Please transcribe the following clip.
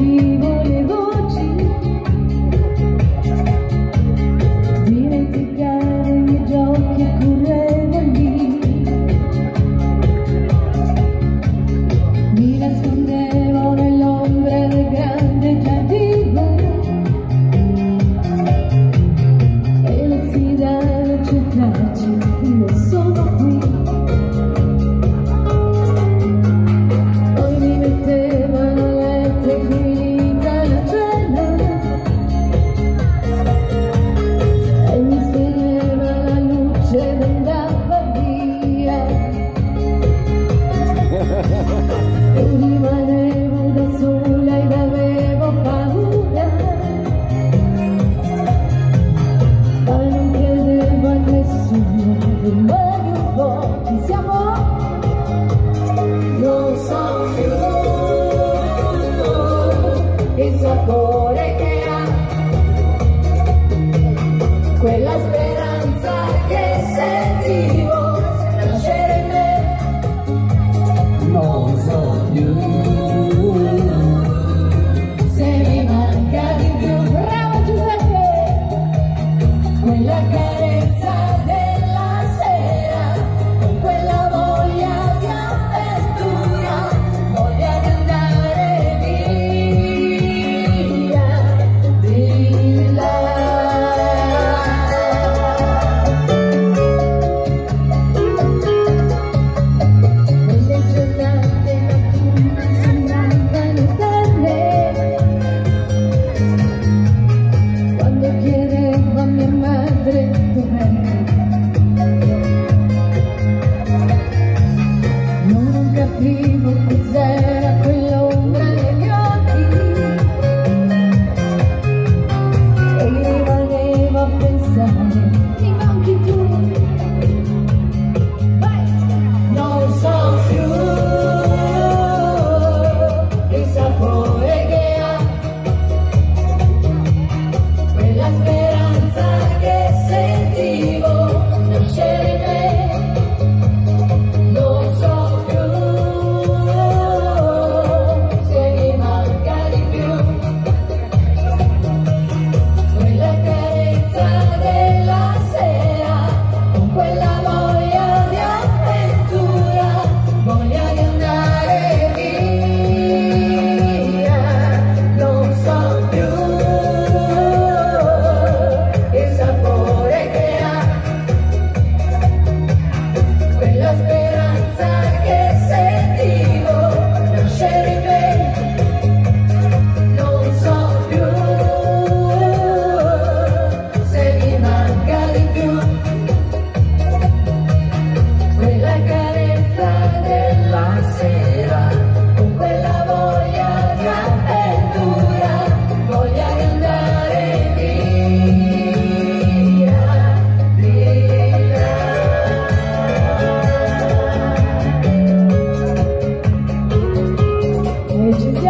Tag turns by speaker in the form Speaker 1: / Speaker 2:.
Speaker 1: Thank know. quella speranza che sentivo nascere in me. Non so più. people Вечер